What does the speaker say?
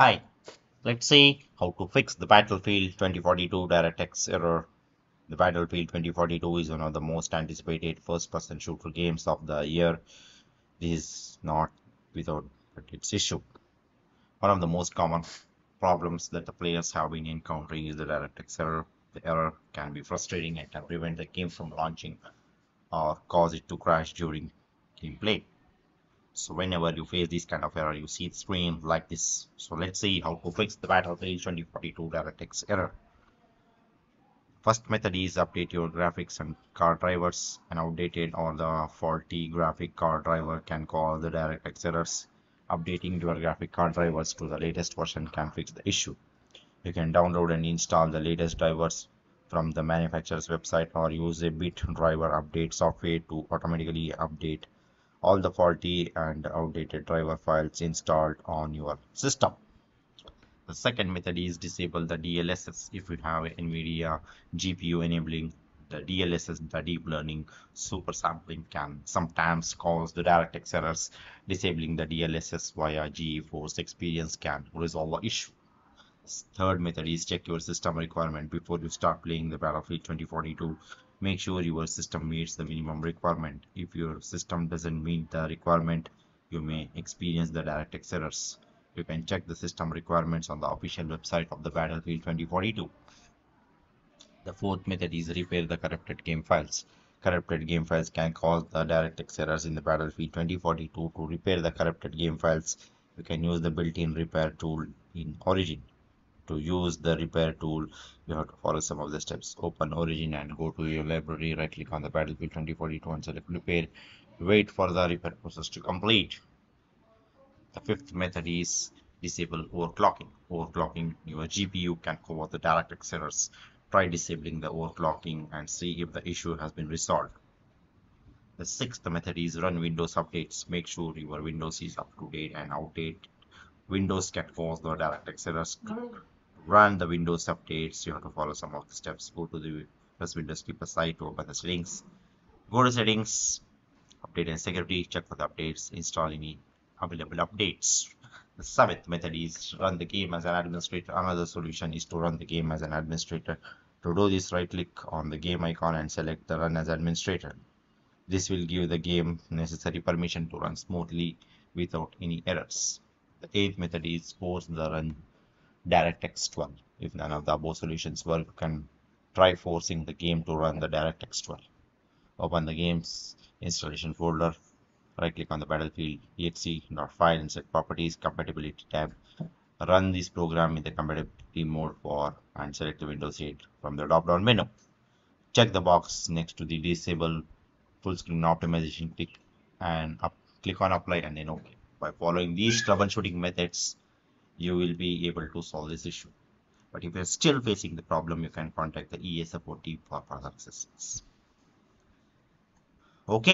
Hi, let's see how to fix the Battlefield 2042 DirectX error. The Battlefield 2042 is one of the most anticipated first-person shooter games of the year. This is not without its issue. One of the most common problems that the players have been encountering is the DirectX error. The error can be frustrating and can prevent the game from launching or cause it to crash during gameplay. So whenever you face this kind of error, you see screen like this. So let's see how to fix the Battlefield 2042 DirectX error. First method is update your graphics and card drivers. An outdated or the faulty graphic card driver can cause the DirectX errors. Updating your graphic card drivers to the latest version can fix the issue. You can download and install the latest drivers from the manufacturer's website or use a bit driver update software to automatically update all the faulty and outdated driver files installed on your system. The second method is disable the DLSS if you have NVIDIA GPU enabling the DLSS, the deep learning super sampling can sometimes cause the DirectX errors. Disabling the DLSS via GeForce Experience can resolve the issue. Third method is check your system requirement before you start playing the Battlefield 2042 make sure your system meets the minimum requirement. If your system doesn't meet the requirement, you may experience the DirectX errors. You can check the system requirements on the official website of the Battlefield 2042. The fourth method is repair the corrupted game files. Corrupted game files can cause the DirectX errors in the Battlefield 2042. To repair the corrupted game files, you can use the built-in repair tool in Origin to use the repair tool you have to follow some of the steps open origin and go to your library right click on the battlefield 2042 and select repair. Wait for the repair process to complete. The fifth method is disable overclocking. Overclocking your gpu can cover the DirectX errors try disabling the overclocking and see if the issue has been resolved. The sixth method is run windows updates. Make sure your windows is up to date and outdated. Windows can cause the DirectX errors run the Windows updates, you have to follow some of the steps. Go to the Windows Keeper site to open the settings. Go to settings, update and security, check for the updates, install any available updates. The seventh method is run the game as an administrator. Another solution is to run the game as an administrator. To do this, right click on the game icon and select the run as administrator. This will give the game necessary permission to run smoothly without any errors. The eighth method is force the run DirectX 12. If none of the above solutions work, you can try forcing the game to run the DirectX 12. Open the game's installation folder, right click on the battlefield exe.file and set properties compatibility tab. Run this program in the compatibility mode for and select the Windows 8 from the drop-down menu. Check the box next to the disable full screen optimization click and up, click on apply and then OK. By following these troubleshooting methods, you will be able to solve this issue. But if you're still facing the problem, you can contact the EA support team for further assistance. Okay.